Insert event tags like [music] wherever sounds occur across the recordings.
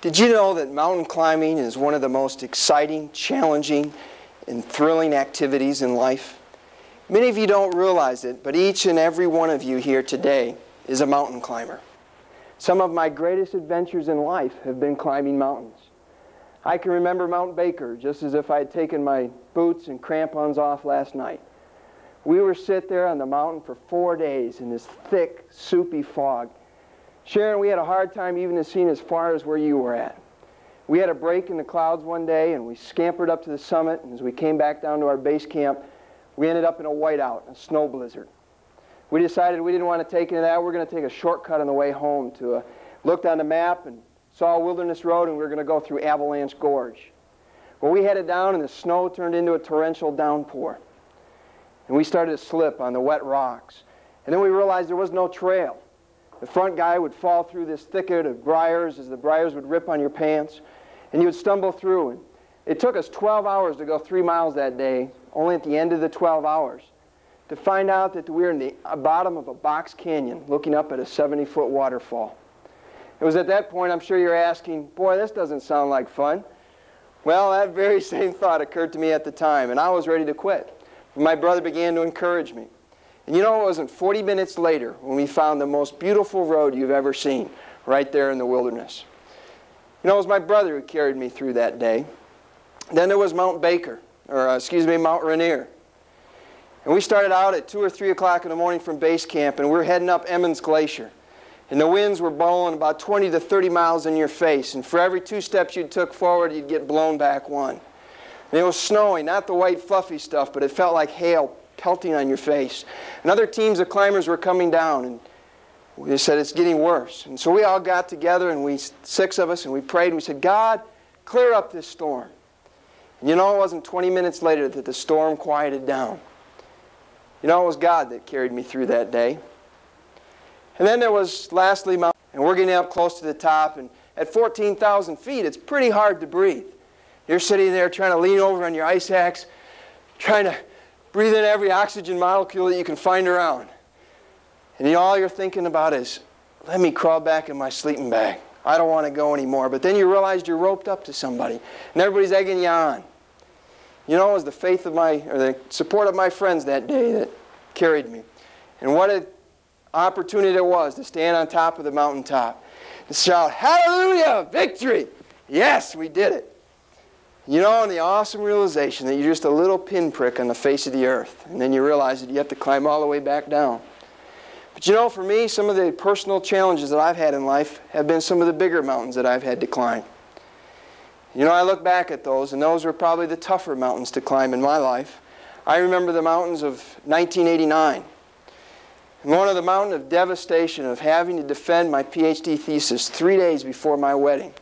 Did you know that mountain climbing is one of the most exciting, challenging, and thrilling activities in life? Many of you don't realize it, but each and every one of you here today is a mountain climber. Some of my greatest adventures in life have been climbing mountains. I can remember Mount Baker just as if I had taken my boots and crampons off last night. We were sit there on the mountain for four days in this thick, soupy fog. Sharon, we had a hard time even seeing as far as where you were at. We had a break in the clouds one day, and we scampered up to the summit, and as we came back down to our base camp, we ended up in a whiteout, a snow blizzard. We decided we didn't want to take any of that. We're going to take a shortcut on the way home to a, looked on the map and saw a Wilderness Road, and we were going to go through Avalanche Gorge. Well, we headed down, and the snow turned into a torrential downpour. And we started to slip on the wet rocks. And then we realized there was no trail. The front guy would fall through this thicket of briars as the briars would rip on your pants, and you would stumble through. And it took us 12 hours to go three miles that day, only at the end of the 12 hours, to find out that we were in the bottom of a box canyon looking up at a 70 foot waterfall. It was at that point I'm sure you're asking, boy, this doesn't sound like fun. Well, that very [laughs] same thought occurred to me at the time, and I was ready to quit. My brother began to encourage me. And you know, it wasn't 40 minutes later when we found the most beautiful road you've ever seen right there in the wilderness. You know, it was my brother who carried me through that day. Then there was Mount Baker, or uh, excuse me, Mount Rainier. And we started out at 2 or 3 o'clock in the morning from base camp, and we were heading up Emmons Glacier. And the winds were blowing about 20 to 30 miles in your face. And for every two steps you took forward, you'd get blown back one. And it was snowing, not the white fluffy stuff, but it felt like hail pelting on your face. And other teams of climbers were coming down, and we said it's getting worse. And so we all got together, and we six of us, and we prayed. And we said, God, clear up this storm. And you know, it wasn't 20 minutes later that the storm quieted down. You know, it was God that carried me through that day. And then there was lastly Mount, and we're getting up close to the top, and at 14,000 feet, it's pretty hard to breathe. You're sitting there trying to lean over on your ice axe, trying to breathe in every oxygen molecule that you can find around. And all you're thinking about is, let me crawl back in my sleeping bag. I don't want to go anymore. But then you realize you're roped up to somebody, and everybody's egging you on. You know, it was the faith of my, or the support of my friends that day that carried me. And what an opportunity it was to stand on top of the mountaintop and shout, Hallelujah! Victory! Yes, we did it. You know, and the awesome realization that you're just a little pinprick on the face of the earth. And then you realize that you have to climb all the way back down. But you know, for me, some of the personal challenges that I've had in life have been some of the bigger mountains that I've had to climb. You know, I look back at those, and those were probably the tougher mountains to climb in my life. I remember the mountains of 1989. And One of the mountain of devastation of having to defend my PhD thesis three days before my wedding,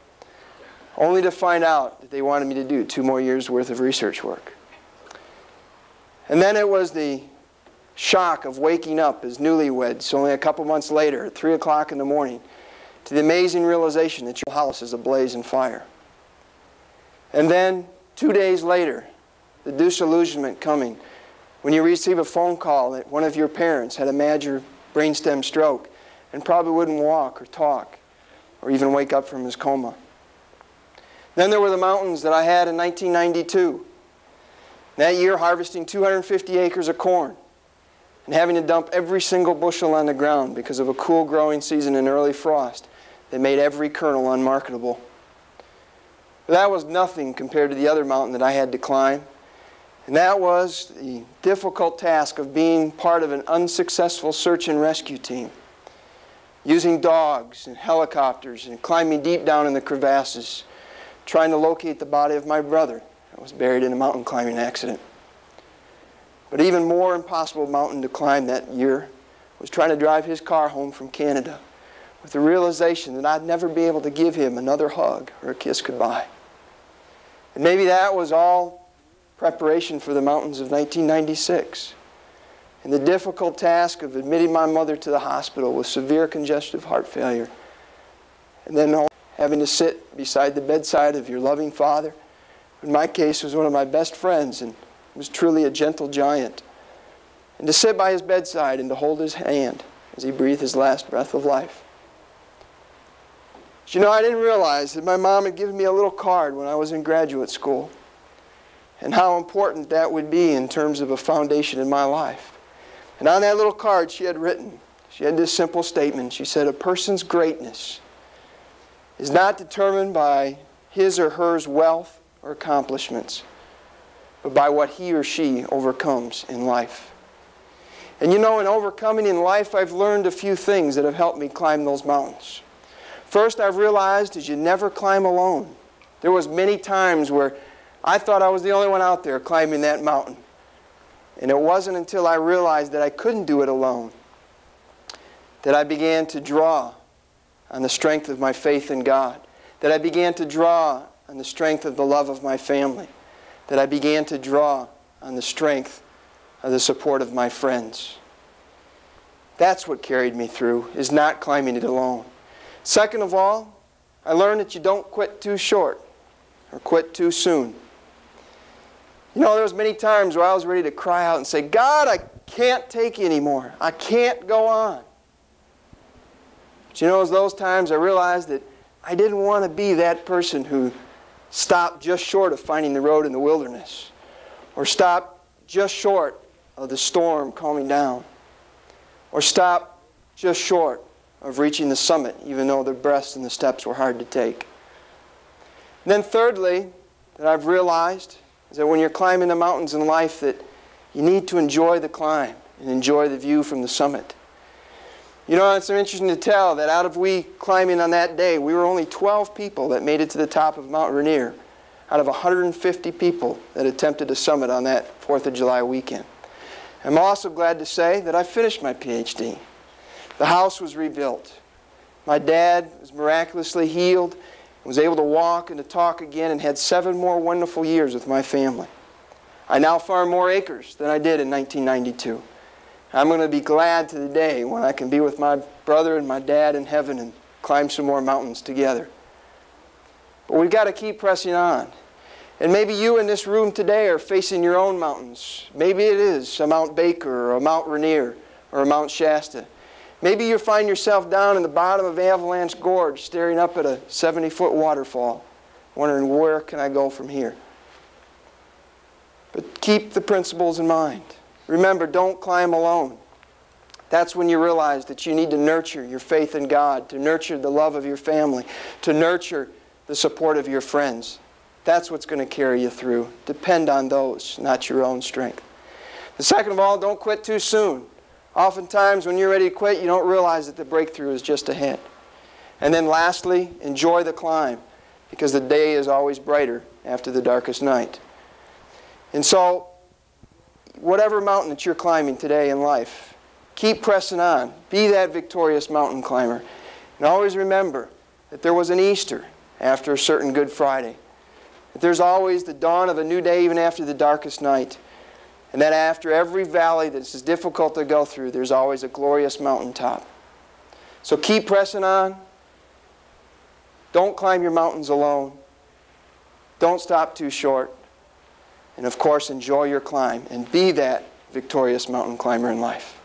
only to find out that they wanted me to do two more years' worth of research work. And then it was the shock of waking up as newlyweds only a couple months later at 3 o'clock in the morning to the amazing realization that your house is ablaze in fire. And then, two days later, the disillusionment coming when you receive a phone call that one of your parents had a major brainstem stroke and probably wouldn't walk or talk or even wake up from his coma. Then there were the mountains that I had in 1992. That year, harvesting 250 acres of corn and having to dump every single bushel on the ground because of a cool growing season and early frost that made every kernel unmarketable. That was nothing compared to the other mountain that I had to climb. And that was the difficult task of being part of an unsuccessful search and rescue team, using dogs and helicopters and climbing deep down in the crevasses, trying to locate the body of my brother that was buried in a mountain climbing accident. But even more impossible mountain to climb that year was trying to drive his car home from Canada with the realization that I'd never be able to give him another hug or a kiss goodbye. And maybe that was all preparation for the mountains of 1996 and the difficult task of admitting my mother to the hospital with severe congestive heart failure and then having to sit beside the bedside of your loving father in my case was one of my best friends and was truly a gentle giant and to sit by his bedside and to hold his hand as he breathed his last breath of life But you know, I didn't realize that my mom had given me a little card when I was in graduate school and how important that would be in terms of a foundation in my life. And on that little card, she had written, she had this simple statement. She said, A person's greatness is not determined by his or her wealth or accomplishments, but by what he or she overcomes in life. And you know, in overcoming in life, I've learned a few things that have helped me climb those mountains. First, I've realized is you never climb alone. There was many times where I thought I was the only one out there climbing that mountain. And it wasn't until I realized that I couldn't do it alone that I began to draw on the strength of my faith in God, that I began to draw on the strength of the love of my family, that I began to draw on the strength of the support of my friends. That's what carried me through, is not climbing it alone. Second of all, I learned that you don't quit too short or quit too soon. You know, there was many times where I was ready to cry out and say, God, I can't take anymore. I can't go on. But you know, it those times I realized that I didn't want to be that person who stopped just short of finding the road in the wilderness or stopped just short of the storm calming down or stopped just short of reaching the summit, even though the breaths and the steps were hard to take. And then thirdly, that I've realized is that when you're climbing the mountains in life that you need to enjoy the climb and enjoy the view from the summit. You know, it's interesting to tell that out of we climbing on that day, we were only 12 people that made it to the top of Mount Rainier out of 150 people that attempted to summit on that 4th of July weekend. I'm also glad to say that I finished my PhD. The house was rebuilt. My dad was miraculously healed was able to walk and to talk again and had seven more wonderful years with my family. I now farm more acres than I did in 1992. I'm going to be glad to the day when I can be with my brother and my dad in heaven and climb some more mountains together. But we've got to keep pressing on. And maybe you in this room today are facing your own mountains. Maybe it is a Mount Baker or a Mount Rainier or a Mount Shasta. Maybe you find yourself down in the bottom of Avalanche Gorge staring up at a 70 foot waterfall, wondering where can I go from here? But keep the principles in mind. Remember, don't climb alone. That's when you realize that you need to nurture your faith in God, to nurture the love of your family, to nurture the support of your friends. That's what's going to carry you through. Depend on those, not your own strength. The second of all, don't quit too soon. Oftentimes, when you're ready to quit, you don't realize that the breakthrough is just ahead. And then, lastly, enjoy the climb because the day is always brighter after the darkest night. And so, whatever mountain that you're climbing today in life, keep pressing on. Be that victorious mountain climber. And always remember that there was an Easter after a certain Good Friday. That there's always the dawn of a new day even after the darkest night. And that after every valley that's as difficult to go through, there's always a glorious mountaintop. So keep pressing on. Don't climb your mountains alone. Don't stop too short. And of course, enjoy your climb and be that victorious mountain climber in life.